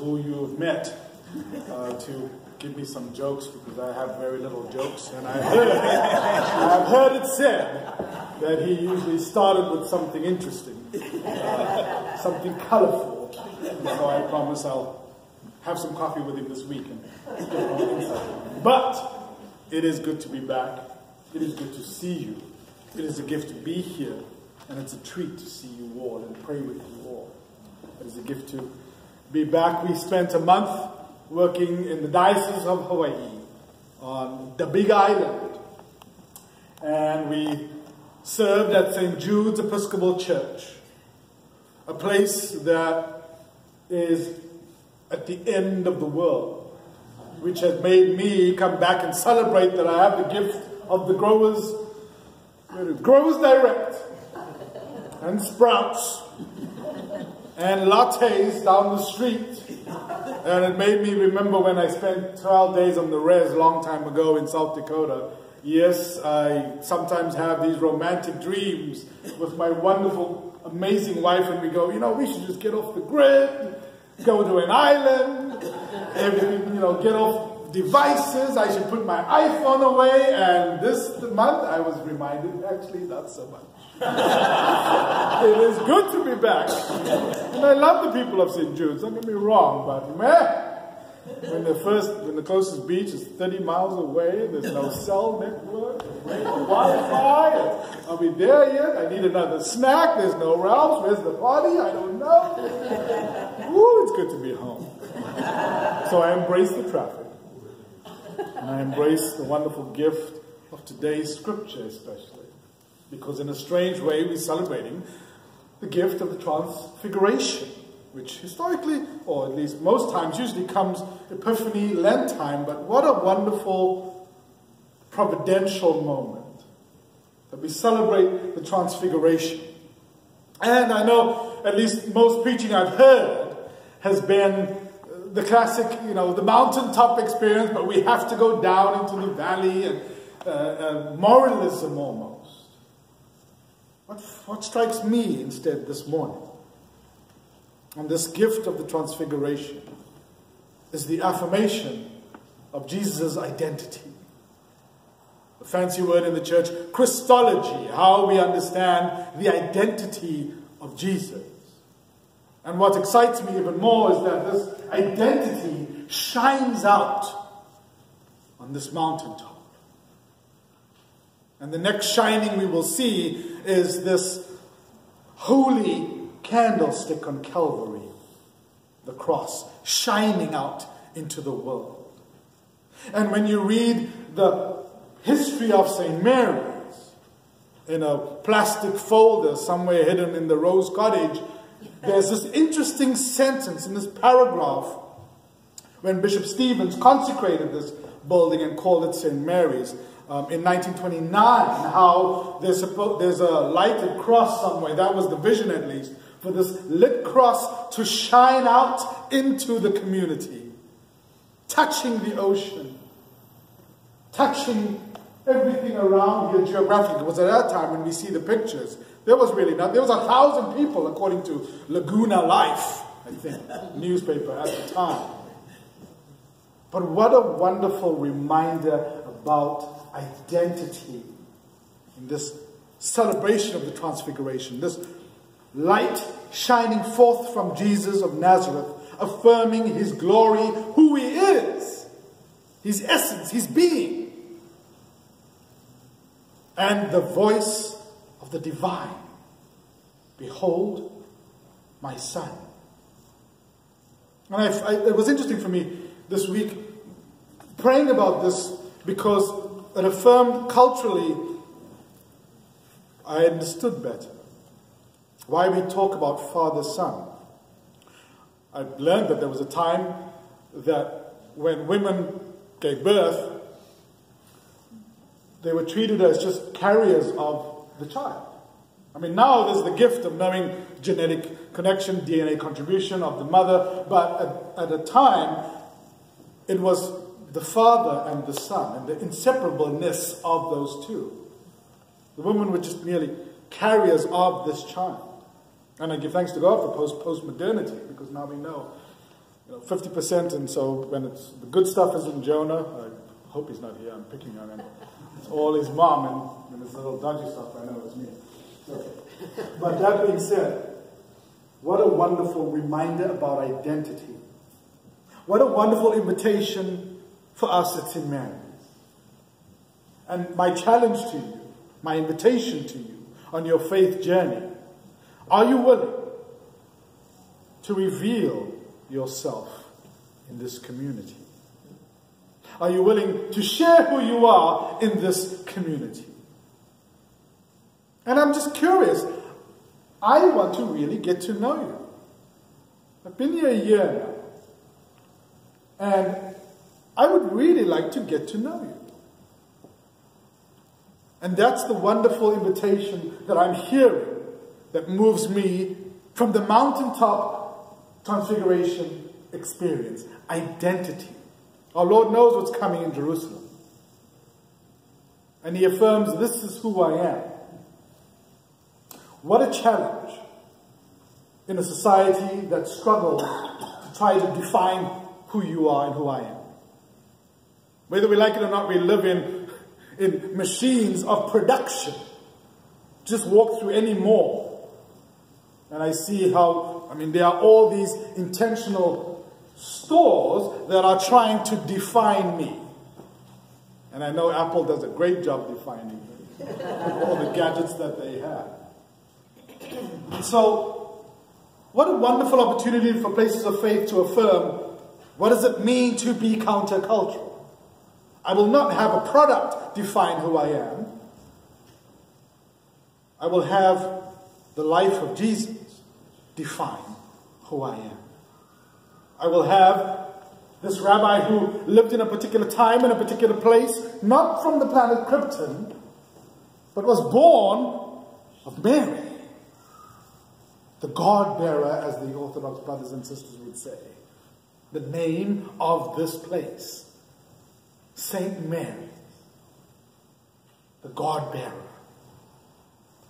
who you've met uh, to give me some jokes because I have very little jokes. And I heard, I've heard it said that he usually started with something interesting, uh, something colorful. So I promise I'll have some coffee with him this week and. But it is good to be back. It is good to see you. It is a gift to be here, and it's a treat to see you all and pray with you all. It is a gift to be back. We spent a month working in the Diocese of Hawaii on the Big Island. And we served at St. Jude's Episcopal Church, a place that is at the end of the world, which has made me come back and celebrate that I have the gift of the growers, growers direct, and sprouts, and lattes down the street and it made me remember when I spent 12 days on the res a long time ago in South Dakota. Yes, I sometimes have these romantic dreams with my wonderful, amazing wife, and we go, you know, we should just get off the grid, go to an island, you know, get off devices. I should put my iPhone away, and this month I was reminded, actually, not so much. it is good to be back. And I love the people of St. Jude's, don't get me wrong, but man, when the first, when the closest beach is 30 miles away, there's no cell network, no Wi-Fi, are we there yet? I need another snack, there's no Ralph's, where's the party? I don't know. Ooh, it's good to be home. So I embrace the traffic. And I embrace the wonderful gift of today's scripture especially because in a strange way we're celebrating the gift of the Transfiguration, which historically, or at least most times, usually comes Epiphany, Lent time, but what a wonderful providential moment that we celebrate the Transfiguration. And I know at least most preaching I've heard has been the classic, you know, the mountaintop experience, but we have to go down into the valley and uh, uh, moralism almost. What, what strikes me instead this morning on this gift of the Transfiguration is the affirmation of Jesus' identity. A fancy word in the church, Christology, how we understand the identity of Jesus. And what excites me even more is that this identity shines out on this mountaintop. And the next shining we will see is this holy candlestick on Calvary, the cross, shining out into the world. And when you read the history of St. Mary's in a plastic folder somewhere hidden in the Rose Cottage, there's this interesting sentence in this paragraph when Bishop Stevens consecrated this building and called it St. Mary's um, in 1929 how there's, there's a lighted cross somewhere. That was the vision, at least, for this lit cross to shine out into the community, touching the ocean, touching everything around here geographically. Because at that time, when we see the pictures, there was really not. There was a thousand people, according to Laguna Life, I think, newspaper at the time. But what a wonderful reminder about identity in this celebration of the Transfiguration, this light shining forth from Jesus of Nazareth, affirming his glory, who he is, his essence, his being, and the voice the divine. Behold, my son. And I, I, it was interesting for me this week praying about this because it affirmed culturally, I understood better why we talk about father son. I learned that there was a time that when women gave birth, they were treated as just carriers of the child. I mean, now there's the gift of knowing genetic connection, DNA contribution of the mother, but at, at a time, it was the Father and the Son and the inseparableness of those two. The women were just merely carriers of this child. And I give thanks to God for post post modernity because now we know you know, 50%, and so when it's the good stuff is in Jonah, I hope he's not here, I'm picking on him. All his mom, and when it's little dodgy stuff, I know it's me. Okay. But that being said, what a wonderful reminder about identity. What a wonderful invitation for us at St. Mary's. And my challenge to you, my invitation to you on your faith journey, are you willing to reveal yourself in this community? Are you willing to share who you are in this community? And I'm just curious. I want to really get to know you. I've been here a year now. And I would really like to get to know you. And that's the wonderful invitation that I'm hearing that moves me from the mountaintop transfiguration experience identity. Our Lord knows what's coming in Jerusalem. And He affirms, This is who I am. What a challenge in a society that struggles to try to define who you are and who I am. Whether we like it or not, we live in, in machines of production. Just walk through any mall. And I see how, I mean, there are all these intentional stores that are trying to define me. And I know Apple does a great job defining me all the gadgets that they have. So, what a wonderful opportunity for places of faith to affirm what does it mean to be countercultural? I will not have a product define who I am. I will have the life of Jesus define who I am. I will have this rabbi who lived in a particular time in a particular place, not from the planet Krypton, but was born of Mary the God bearer, as the Orthodox brothers and sisters would say, the name of this place, Saint Mary, the God bearer.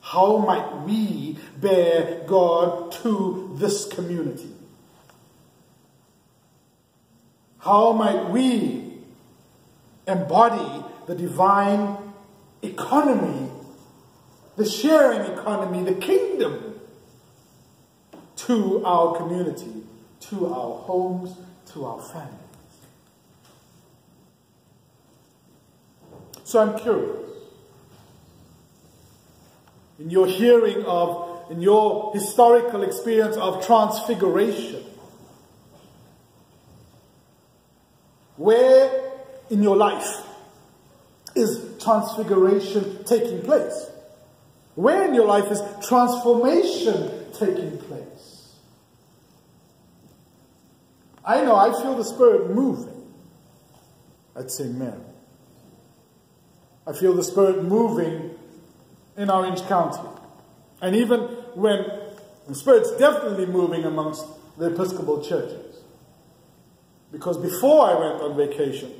How might we bear God to this community? How might we embody the divine economy, the sharing economy, the kingdom to our community, to our homes, to our families. So I'm curious. In your hearing of, in your historical experience of transfiguration, where in your life is transfiguration taking place? Where in your life is transformation taking place? I know I feel the Spirit moving at St. Mary. I feel the Spirit moving in Orange County. And even when the Spirit's definitely moving amongst the Episcopal churches. Because before I went on vacation,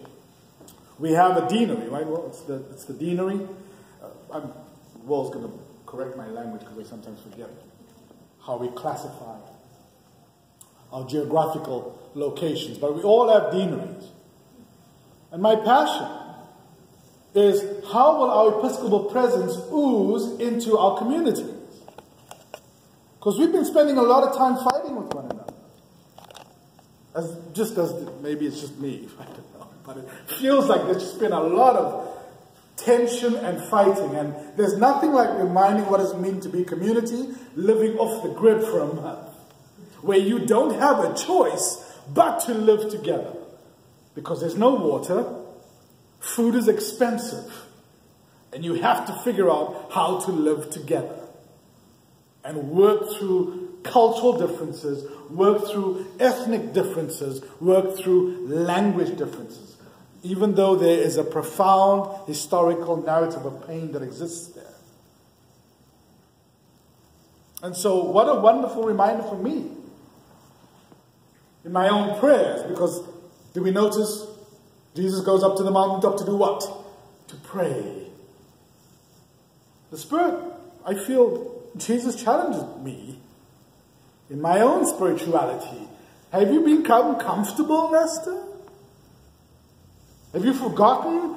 we have a deanery, right? Well, it's the, it's the deanery. Uh, I'm, Wall's going to correct my language because I sometimes forget how we classify our geographical locations, but we all have deaneries. And my passion is how will our Episcopal presence ooze into our communities? Because we've been spending a lot of time fighting with one another. As just as maybe it's just me, I don't know, but it feels like there's just been a lot of tension and fighting, and there's nothing like reminding what it means to be community, living off the grid for a month where you don't have a choice but to live together. Because there's no water, food is expensive, and you have to figure out how to live together and work through cultural differences, work through ethnic differences, work through language differences, even though there is a profound historical narrative of pain that exists there. And so, what a wonderful reminder for me in my own prayers because do we notice Jesus goes up to the mountaintop to do what? To pray. The Spirit, I feel Jesus challenges me in my own spirituality Have you become comfortable, Lester? Have you forgotten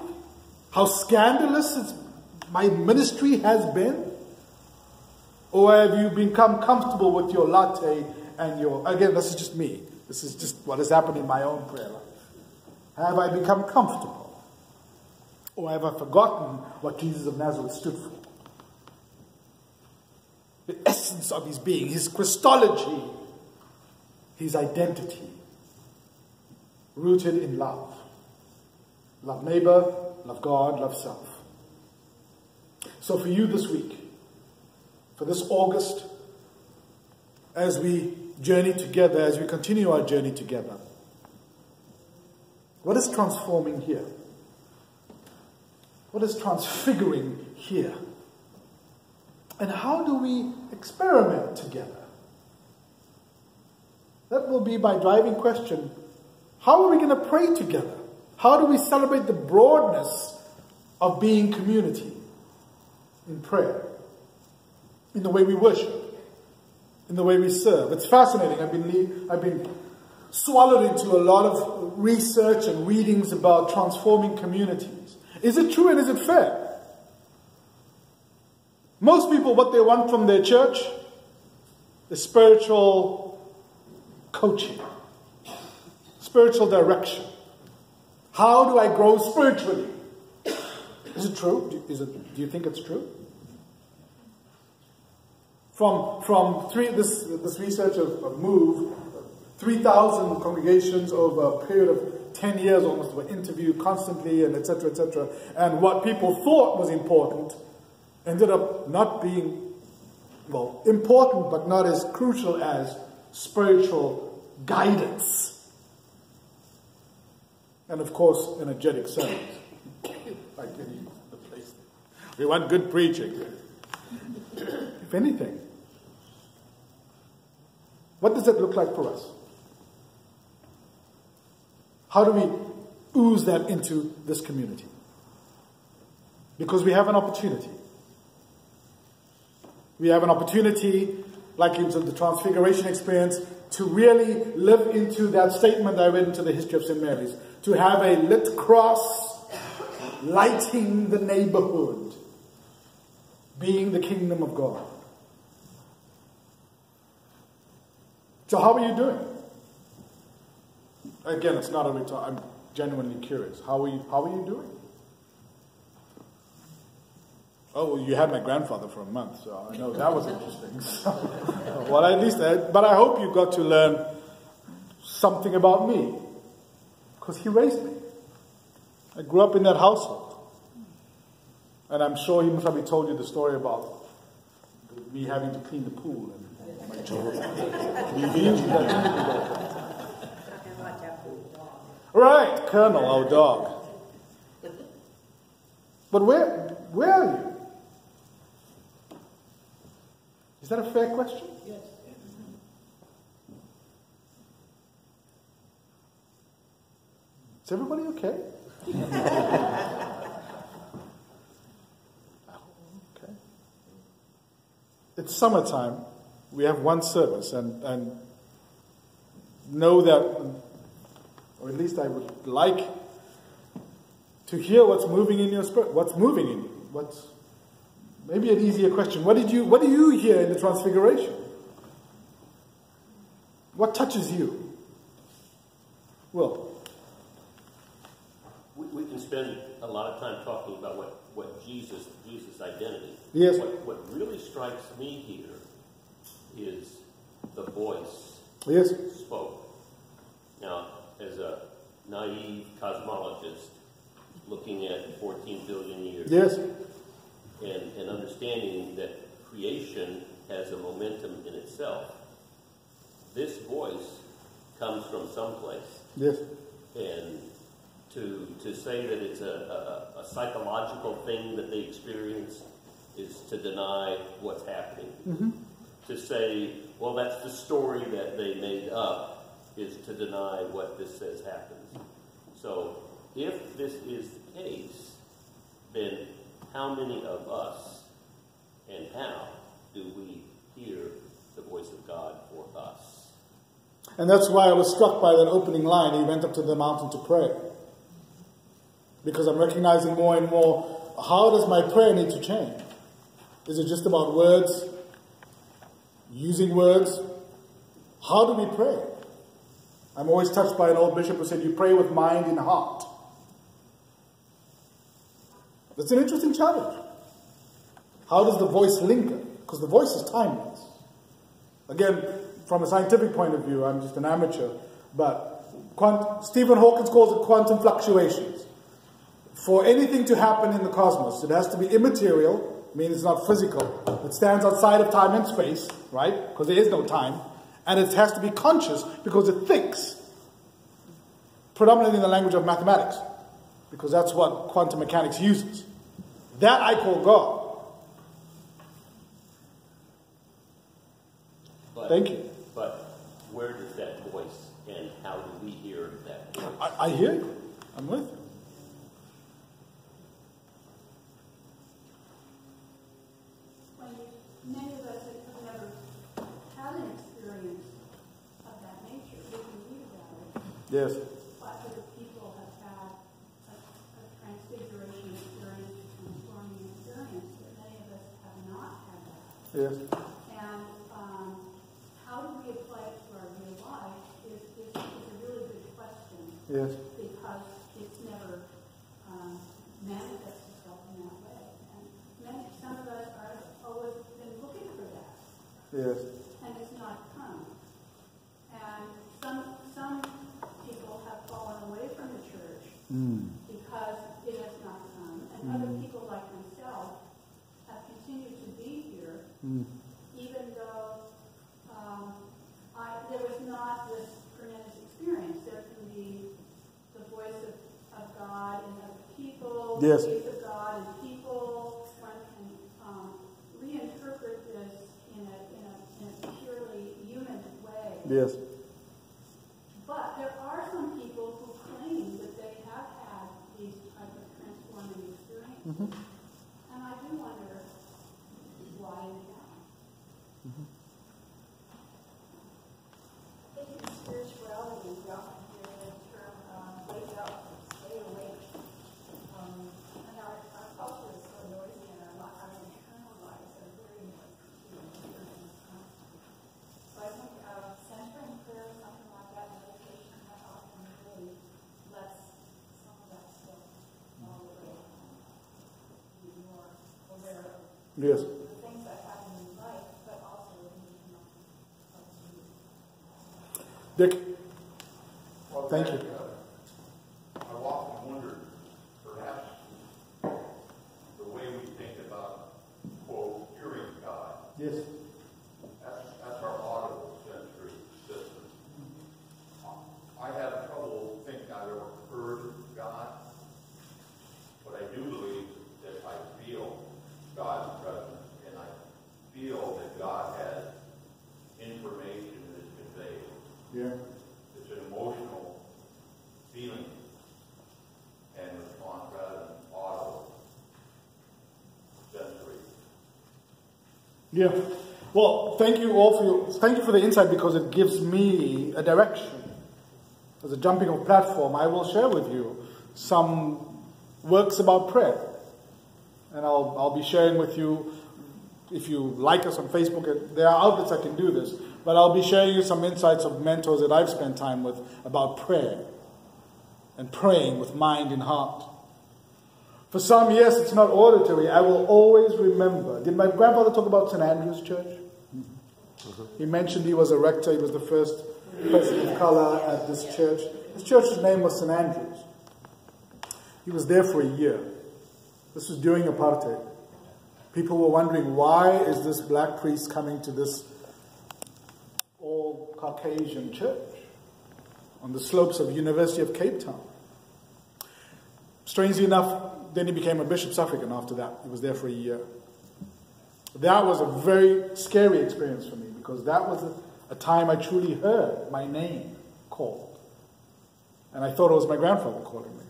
how scandalous my ministry has been? Or have you become comfortable with your latte and your. Again, this is just me. This is just what has happened in my own prayer life. Have I become comfortable? Or have I forgotten what Jesus of Nazareth stood for? The essence of his being, his Christology, his identity, rooted in love. Love neighbor, love God, love self. So for you this week, for this August, as we journey together, as we continue our journey together, what is transforming here? What is transfiguring here? And how do we experiment together? That will be my driving question. How are we going to pray together? How do we celebrate the broadness of being community in prayer, in the way we worship, in the way we serve? It's fascinating. I've been, I've been swallowed into a lot of research and readings about transforming communities. Is it true and is it fair? Most people, what they want from their church is spiritual coaching, spiritual direction. How do I grow spiritually? Is it true? Is it, do you think it's true? From, from three, this, this research of, of Move, 3,000 congregations over a period of 10 years almost were interviewed constantly and etc. etc. And what people thought was important ended up not being, well, important but not as crucial as spiritual guidance. And of course, energetic sermons. the place. We want good preaching. if anything. What does that look like for us? How do we ooze that into this community? Because we have an opportunity. We have an opportunity, like in the Transfiguration experience, to really live into that statement I read into the history of St. Mary's, to have a lit cross lighting the neighborhood, being the kingdom of God. So, how are you doing? Again, it's not a retort. I'm genuinely curious. How are you? How are you doing? Oh, well, you had my grandfather for a month, so I know that was interesting. So, well, at least, I, but I hope you got to learn something about me, because he raised me. I grew up in that household, and I'm sure he must have told you the story about me having to clean the pool and my children. Right, Colonel, our dog. But where, where are you? Is that a fair question? Yes. Is everybody okay? okay. It's summertime. We have one service, and, and know that, or at least I would like to hear what's moving in your spirit. What's moving in you? What's Maybe an easier question. What did you what do you hear in the transfiguration? What touches you? Well. We, we can spend a lot of time talking about what, what Jesus Jesus' identity. Yes. What, what really strikes me here is the voice yes. spoke. Now, as a naive cosmologist looking at 14 billion years, yes and, and understanding that creation has a momentum in itself, this voice comes from someplace. Yes. And to, to say that it's a, a, a, psychological thing that they experience is to deny what's happening. Mm-hmm. To say, well, that's the story that they made up, is to deny what this says happens. So if this is the case, then how many of us and how do we hear the voice of God for us? And that's why I was struck by that opening line. He went up to the mountain to pray. Because I'm recognizing more and more how does my prayer need to change? Is it just about words? Using words? How do we pray? I'm always touched by an old bishop who said, You pray with mind and heart. That's an interesting challenge. How does the voice linger? Because the voice is timeless. Again, from a scientific point of view, I'm just an amateur, but quant- Stephen Hawking calls it quantum fluctuations. For anything to happen in the cosmos, it has to be immaterial, meaning it's not physical. It stands outside of time and space, right? Because there is no time. And it has to be conscious because it thinks, predominantly in the language of mathematics, because that's what quantum mechanics uses. That I call God. But, Thank you. But where does that voice and how do we hear that voice? I, I hear you. I'm with you. Many of us have never had an experience of that nature, we can read about it, Yes. but other people have had a, a transfiguration experience, a transforming experience, but many of us have not had Yes. And um, how do we apply it to our real life is, is, is a really good question Yes. because it's never um, manifests itself in that way. And many, some of us are always been looking for that, Yes. and it's not come. And some some people have fallen away from the church Mm. because it has not come, and other people like myself have continued to be here Mm. even though um, I, there was not this tremendous experience. There can be the voice of, of God in other people, Yes. the voice of God in people. One can um, reinterpret this in a, in, a, in a purely human way. Yes. But there are some people who claim that they have had these type of transforming experiences. And I do wonder why and how. I think in spirituality, we often hear the term um, wake up, stay awake. Um, and our, our culture is so noisy and our, li- our internal lives are very noisy too. and everything is constant. So I think uh, centering prayer, something like that, meditation, that often really lets some of that stuff fall away. Be more aware of Yes. the things that happen in life, but also in the you know, of you. Dick. Thank you. uh, I've often wondered, perhaps, the way we think about, quote, hearing God, Yes. that's, that's our audible sensory system. I have trouble thinking I've ever heard God, but I do believe that I feel God's presence, and I feel that God has information that is conveyed. Yeah. It's an emotional feeling and response rather than audible sensory. Yeah. Well, thank you all for your, thank you for the insight because it gives me a direction. As a jumping off platform, I will share with you some works about prayer. And I'll, I'll be sharing with you, if you like us on Facebook, there are outlets I can do this, but I'll be sharing you some insights of mentors that I've spent time with about prayer and praying with mind and heart. For some, yes, it's not auditory. I will always remember. Did my grandfather talk about St. Andrew's Church? Mm-hmm. He mentioned he was a rector. He was the first person of color at this church. His church's name was St. Andrew's. He was there for a year. This was during apartheid. People were wondering why is this black priest coming to this all Caucasian church on the slopes of University of Cape Town? Strangely enough, then he became a bishop suffragan after that. He was there for a year. That was a very scary experience for me because that was a, a time I truly heard my name called. And I thought it was my grandfather calling me.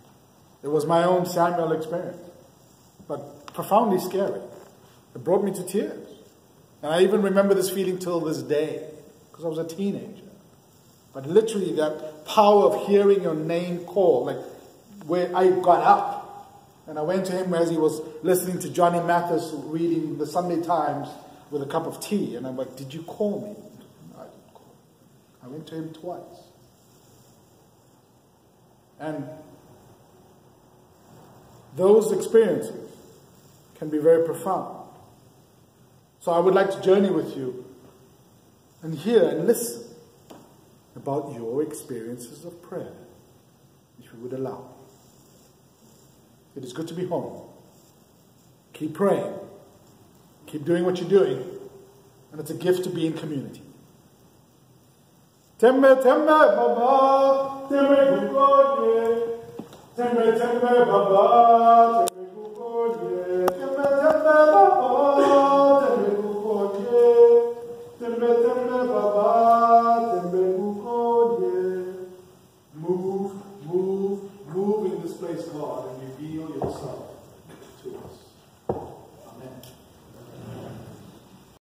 It was my own Samuel experience, but profoundly scary. It brought me to tears. And I even remember this feeling till this day because I was a teenager. But literally, that power of hearing your name called, like where I got up and I went to him as he was listening to Johnny Mathis reading the Sunday Times with a cup of tea. And I'm like, Did you call me? No, I didn't call. I went to him twice. And those experiences can be very profound. So I would like to journey with you and hear and listen about your experiences of prayer, if you would allow. It is good to be home. Keep praying. Keep doing what you're doing. And it's a gift to be in community. Tembe tembe baba, tembe kukoye. Tembe tembe baba, tembe kukoye. Tembe tembe baba,